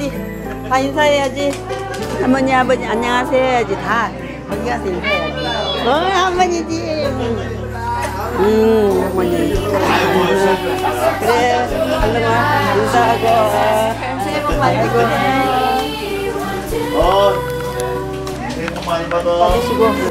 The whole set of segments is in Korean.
어디 다 인사해야지. 할머니 아버지 안녕하세요 해야지. 다 어디 가서 인사해야지. 어 할머니지. 음 할머니. 그래 얼른 와. 인사하고. 새해 복 많이 받으세요 어, 새해 복 많이 받아. 받으시고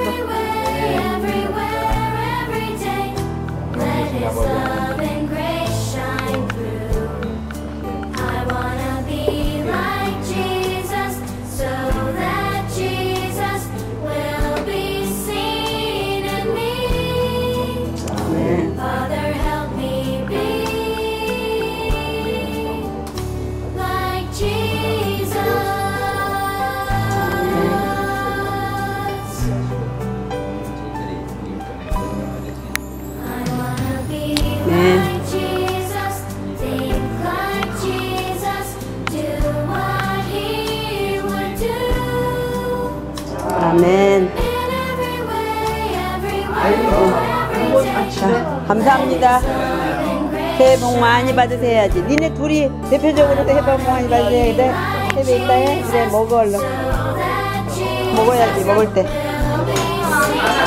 복 많이 받으세요 해야지 니네 둘이 대표적으로 복 많이 받으세요 그래 새해 있다 해 그래 먹어 얼른 먹어야지 먹을 때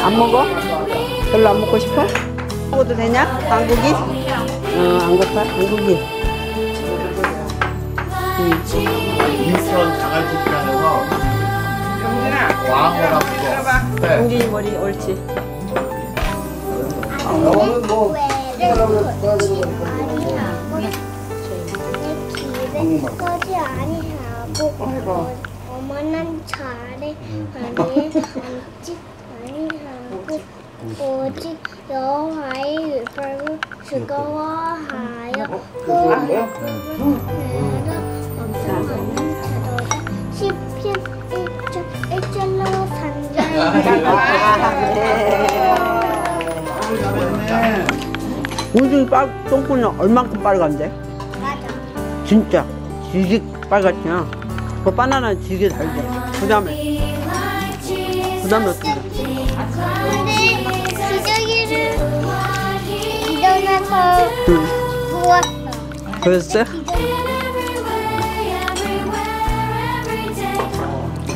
안 먹어? 별로 안 먹고 싶어? 먹어도 되냐? 한국이? 어, 안 고파? 한국이? 인천 자갈치기장에서 왕어라고. 용진이 머리 옳지 거지 아니하고 어머난 잘해 아니 안지 아니하고 오직 여호와의 율법을 즐거워하여 그 율법을 엄청 많은 자도다 시편 1절 1절로 3절 용진이 빨, 똥꼬는 얼만큼 빨간데? 맞아 진짜 지직 빨갛냐? 그 바나나 지게 달대 그 다음에 그 다음에 어떻게 기저귀를 일어나서 응. 부었어 그랬어?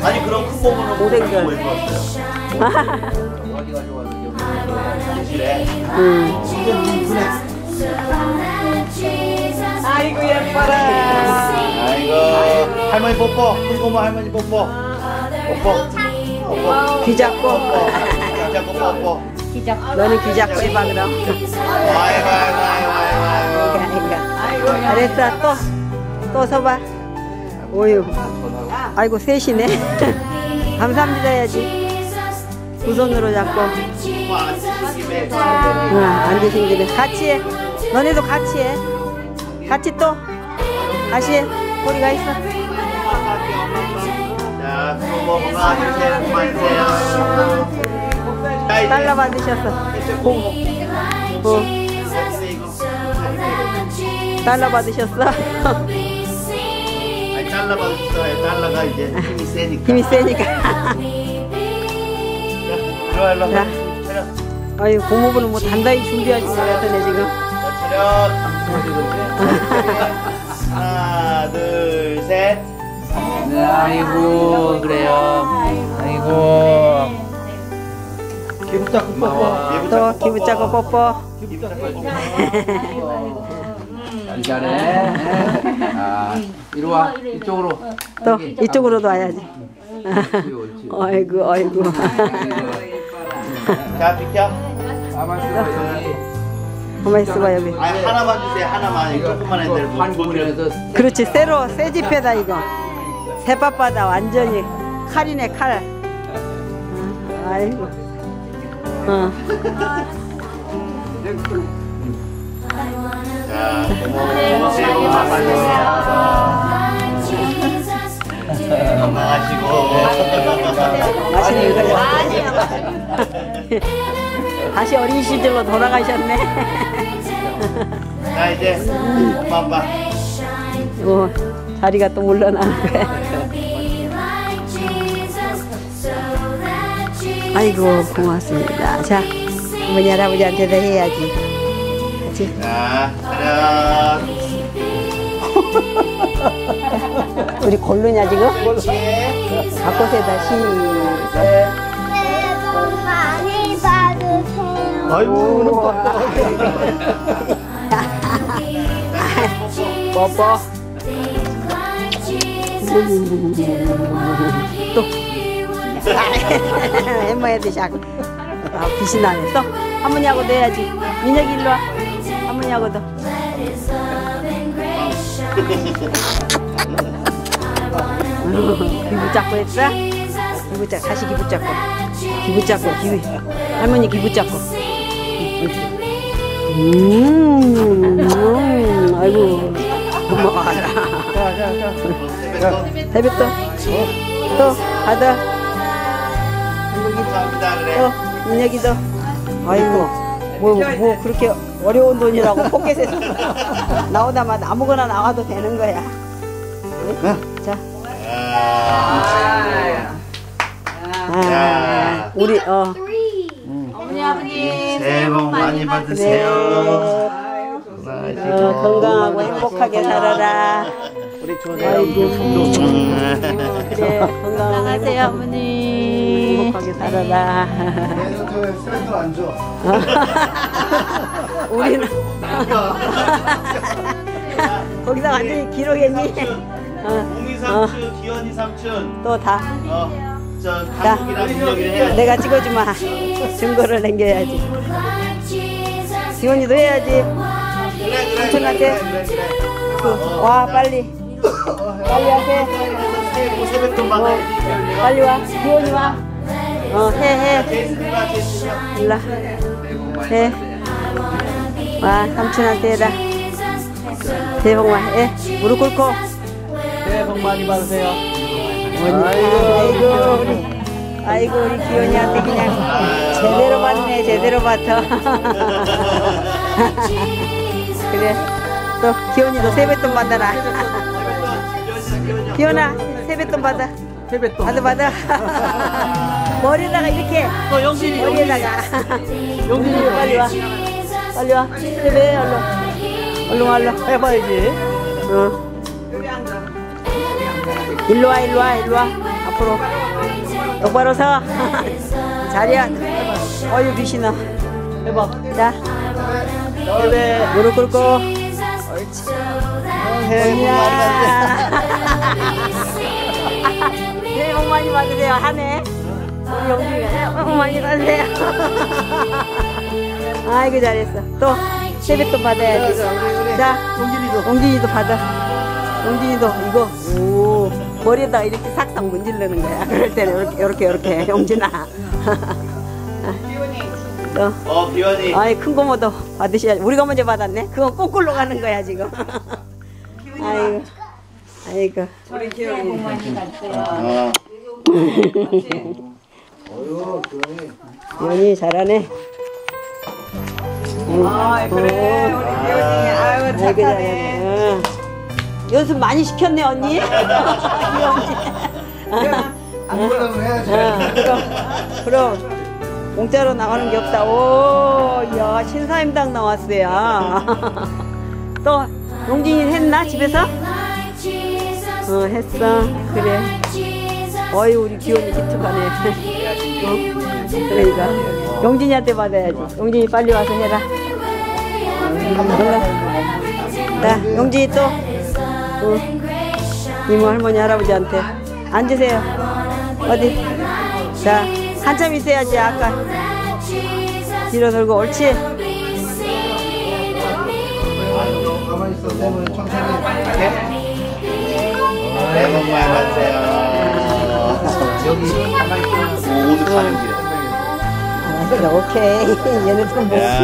아니 그럼 큰 몸으로 오뎅전. 뭐 입었어요? 응. 아이고 예뻐라 아이고 할머니 뽀뽀. 큰 고모 할머니 뽀뽀. 뽀뽀. 뽀뽀. 귀 잡고 진짜 뽀뽀 뽀뽀. 너는 귀 잡고 해봐 그럼 아이고 아이고 아이고 아이고 아이고. 잘했어 또 또 서봐 오유 아이고 셋이네 감사합니다 해야지 두 손으로 잡고. 응, 앉으신 김에 같이 해. 너네도 같이 해. 같이 또. 다시 해. 꼬리가 있어. 달러 받으셨어. 공. 어, 달러 받으셨어? 아니 잘라봐주세요. 달라가 이제 힘이 세니까. 힘이 세니까 자. 아유 고모부는 뭐 단단히 준비하신 것 같으네 지금. 하나, 둘, 셋. 네, 아이고 그래요. 아이고 기부터 뽀뽀. 또 짜고 뽀뽀 잘 잘해. 네. 아 이리 와 이쪽으로. 또 이쪽으로도 와야지 옳지. 아이고 아이고 자, 비켜. 가만 있어 여기. 가만 있어봐 여기 아니, 하나만 주세요. 하나만. 이 조그만 애들 못한 그렇지 새로 새 집회다 이거 새밥바다 완전히 칼이네 칼 어, 아이고 어. 자, 복 많이 받으세요. 건강하시고. 맛있는 거 다시 어린 시절로 돌아가셨네. 자, 이제 엄마 아빠. 어, 자리가 또 물러나는 거야. 아이고 고맙습니다. 자 어머니 할아버지한테도 해야지. 같이 자, 차렷. 우리 골르냐 지금? 바꿔세다 시작. 많이 받으세요. 아이고 뽀뽀. 또. 햄버거도 샤고. 아, 빛이 나네. 또 할머니하고도 해야지. 민혁이 일로 와. 할머니하고도. 기부 잡고 했어? 기부 잡, 다시 기부 잡고. 기부 잡고, 기부. 할머니 기부 잡고. 음, 음, 아이고, 고마워라. 세뱃돈. 또, 받아. 감사합니다 그래 또, 민혁이도. 아이고, 뭐, 뭐, 그렇게 어려운 돈이라고 포켓에서 나오다마다 아무거나 나와도 되는 거야. 응? 자, 아, 우리, 어. 새해 복 많이 받으세요 네. 어, 건강하고 행복하게 살아라. 우리 음. 그래, 건강하세요, 어머니. 행복하게 살아라. 스트레스 안 줘. 우리는 거기다 완전히 기록했니? 어, 웅이 어, 삼촌, 기현이 삼촌, 또 다. 어, 저. 내가 찍어주마. 증거를 남겨야지. 지원이도 해야지. 그래 그래. 삼촌한테. 그래, 그래, 그래. 그, 와, 빨리. 빨리 하세. 세뱃돈 어. 빨리 와. 지원이 와. 어, 해, 해. 일로 와. 해. 와, 삼촌한테 해라. 새해 복 많이 해. 무릎 꿇고. 새해 복 많이 받으세요. 아이고, 우리. 아이고, 우리 기현이한테 그냥 제대로 받네, 제대로 받아. 그래. 또, 기현이도 세뱃돈 받아라. 기현아, 세뱃돈 받아. 세뱃돈. 받아, 받아. 머리에다가 이렇게. 또 영진이 머리에다가. 용진이 빨리 와. 빨리 와. 세배, 얼른. 얼른 와, 얼른. 해봐야지. 어. 일로 와, 일로 와, 일로 와. 앞으로. 똑바로 서. 자리야. 어유 귀신아. 해봐. 자, 세배. 무릎 꿇고. 새해 복 많이 새해 복 많이 받으세요. 하네. 우리 영준이가 새해 복 많이 받으세요. 아이고 잘했어. 또 세뱃돈 받아야지. 자, 용진이도. 용진이도 받아. 용진이도 이거 오 머리에다 이렇게 싹싹 문지르는 거야. 그럴 때는 이렇게 이렇게 이렇게 용진아. 또어 기현이. 아이 큰 거모도 받으셔야지. 우리가 먼저 받았네. 그건 거꾸로 가는 거야 지금. 아이고, 아이고. 어. 연이 잘하네. 아 그래 우리 기현이 아유 착하네. 어. 연습 많이 시켰네 언니. 안 보려면 해야지. 어, 그럼 그럼 공짜로 나가는 게 없다. 오, 야 신사임당 나왔어요. 또 용진이 했나 집에서? 어 했어. 그래. 어이 우리 기현이 기특하네. 어? 그러니까 용진이한테 받아야지. 용진이 빨리 와서 해라. 자, 용진이 또 어, 이모 할머니 할아버지한테 앉으세요. 어디? 자, 한참 있어야지 아까 뒤로 돌고 옳지. 가만히 있어. 내면 천천히. 새해 복 많이 받으세요. 여기 가만히 있어. 오, 오늘 가는 길에. 아, 그래, 오케이. 얘네들은 뭐 수지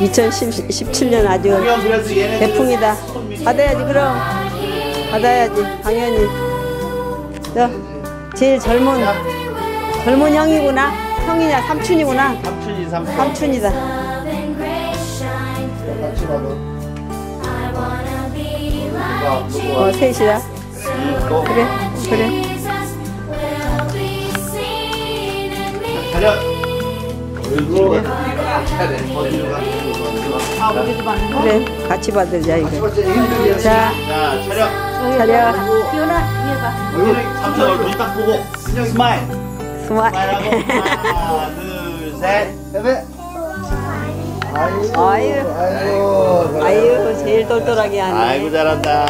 2017년 아주 대풍이다. 받아야지 그럼. 받아야지 당연히. 너 제일 젊은 젊은 형이구나. 형이냐 삼촌이구나. 삼촌이 삼촌. 삼촌이다. 누구? 어 셋이다. 또 그래 그래. 그래. 같이 받으자 이거. 자. 자, 차렷. 차려 삼촌 얼굴 딱 보고. smile. 스마 smile하고. 하나, 둘, 셋. 아이고. 아유. 아이고. 아유 제일 똘똘하게 하네 아이고 잘한다.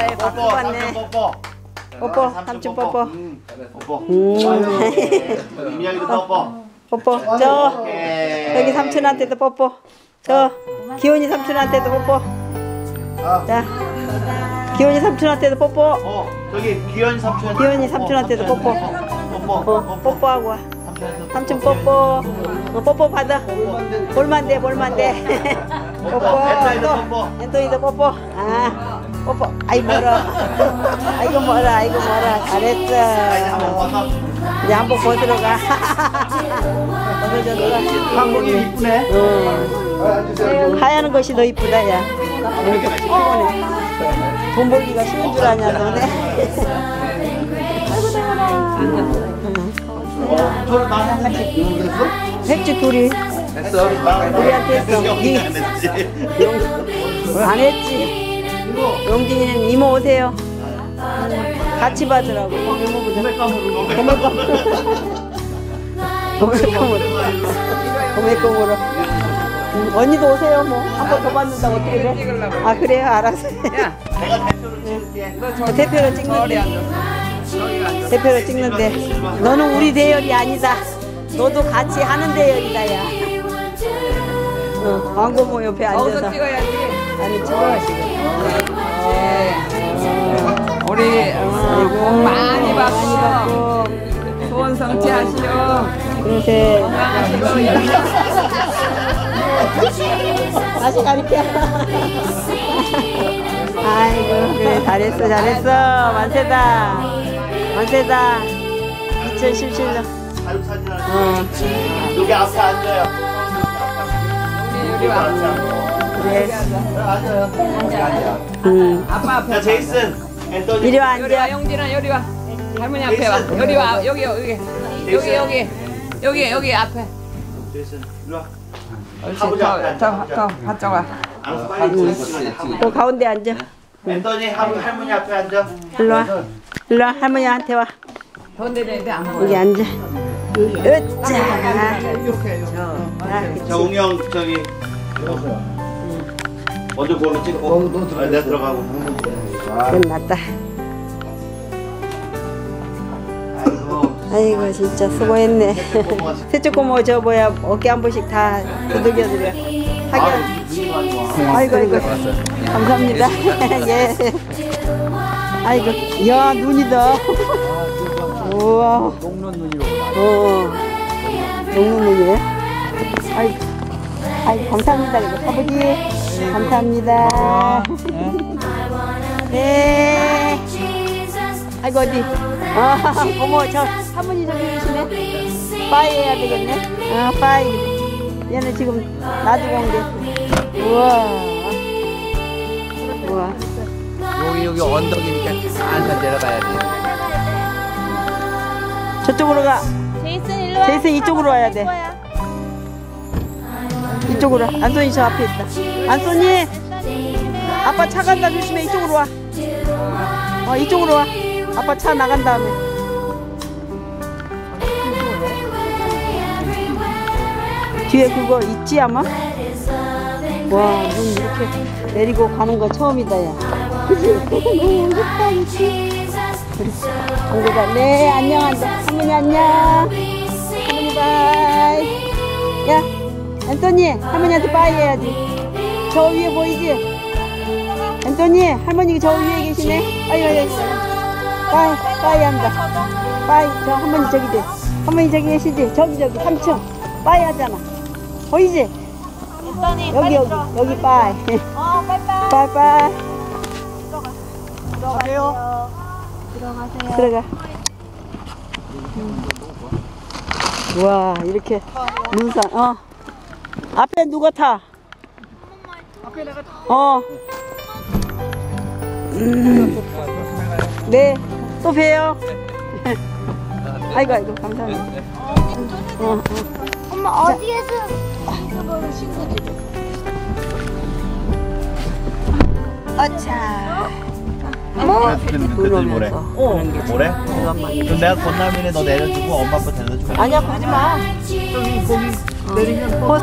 아이, 뽀뽀. 삼촌 뽀뽀. 뽀뽀 삼촌 뽀뽀. 뽀뽀 뽀뽀. 음. 민혁이도 뽀뽀. 뽀뽀 저. 여기 삼촌한테도 뽀뽀 저 기훈이 삼촌한테도 뽀뽀 자 기훈이 삼촌한테도 뽀뽀 어, 저기 기현이 삼촌. 기현이 삼촌한테도 뽀뽀. 뽀뽀. 어, 뽀뽀하고 와 삼촌 뽀뽀 어, 뽀뽀 받아 볼만 돼 볼만 돼 뽀뽀 또 뽀뽀. 앤토니도 뽀뽀 아 뽀뽀 아이 멀어 아이고 멀어 아이고 멀어 한번 잘했어. 이제 한번 벗으러 가 벗어져 들어 한국이 이쁘네. 응. 하얀 것이 더 이쁘다 야 피곤해 돈 벌기가 쉬운 줄 아냐 너네 어, 나랑 같이 했지 둘이. 됐어. 우리한테 했어. 니안 했지. 용- 안 했지. 용진이는 이모 오세요. 같이 받으라고. 도매감으로. 도매감으로. 도매감으로. 음, 언니도 오세요 뭐. 한 번 더 받는다고 어떻게 돼? 아 그래요? 알았어 내가 대표로 찍을게. 어, 대표로 찍는데 대표로 찍는데 너는 우리 대열이 아니다. 너도 같이 하는 대열이다 야. 어, 왕고모 옆에 앉아서. 찍어야지. 아니 찍어요 지금. 우리 어, 복 많이 받고 좋은 성취하시오. 그래 다시 가릴게 아이고 그래 잘했어 잘했어. 만세다 만세다 2017년 가족 사진 하나. 어 여기 앞에 앉아요. 우리 와. 그래 앉아요. 음 아빠 앞에. 자, 제이슨, 앤토니. 이리 와 앉아 영진아 요리 와. 할머니 앞에 와. 요리 와 여기 여기 여기 여기 여기 여기 앞에. 제이슨, 이리 와. 앉아. 더 가쪽 와. 또 가운데 앉아 앤토니, 할- 할머니 앞에 앉아. 일로 와 일로 와 할머니한테 와 내안 보여. 여기 앉아 으짜 자, 웅영, 저기. 먼저 그걸로 찍고. 아, 내가 들어가고. 끝났다 아이고. 아이고 진짜 수고했네 셋째 고모 저 뭐야 어깨 한 번씩 다 두들겨드려 하긴 아이고 아이고 감사합니다 예 아이고 야 눈이다. 우와. 녹는 눈이로 어 녹는 눈이네. 아이고 아이고 감사합니다. 아버지 감사합니다. 네. 아이고 어디? 아 어머 저 할머니 저기 계시네. 빠이 해야 되겠네. 아 빠이. 얘는 지금 놔두고 온게. 우와. 우와 여기 여기 언덕이니까 안서 내려가야 돼. 저쪽으로 가. 제이슨 일로 와. 제이슨 이쪽으로 와야 돼. 이쪽으로 안손이 저 앞에 있다. 안손이 아빠 차 간다. 조심해. 이쪽으로 와. 어, 이쪽으로 와. 아빠 차 나간 다음에. 뒤에 그거 있지 아마? 와, 눈 이렇게 내리고 가는 거 처음이다, 야. 친구가, 네, 안녕, 안녕. 할머니, 안녕. 할머니, bye. 야, 앤토니, 할머니한테 bye 해야지. 저 위에 보이지? 앤토니, 할머니 저 위에 계시네. 아유, 아유. bye, bye 한다. bye, 저 할머니 저기 돼. 할머니 저기 계시지? 저기, 저기, 3층. bye 하잖아. 보이지? 여기, 여기, 여기 bye. 어, 빠이빠이. bye bye. 가세요. 들어가. 와 이렇게 눈산 어 앞에 누가 타? 앞에 내가 타. 어. 음. 네. 또 봬요. 아이고 아이고 감사합니다. 어, 어. 어디에서 유튜버를 친구들. 어차. 뭐? 아, 그랬더니 뭐래? 어. 뭐래? 그럼 내가 건남이네 너 내려주고 엄마 아빠 데려다 줄게. 아니야 그러지 마. 거기 거기 내리면 어.